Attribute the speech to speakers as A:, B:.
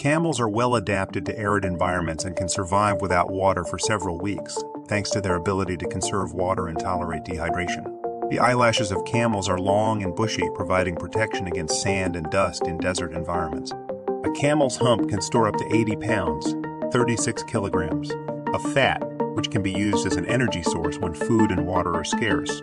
A: Camels are well adapted to arid environments and can survive without water for several weeks, thanks to their ability to conserve water and tolerate dehydration. The eyelashes of camels are long and bushy, providing protection against sand and dust in desert environments. A camel's hump can store up to 80 pounds, 36 kilograms, of fat, which can be used as an energy source when food and water are scarce.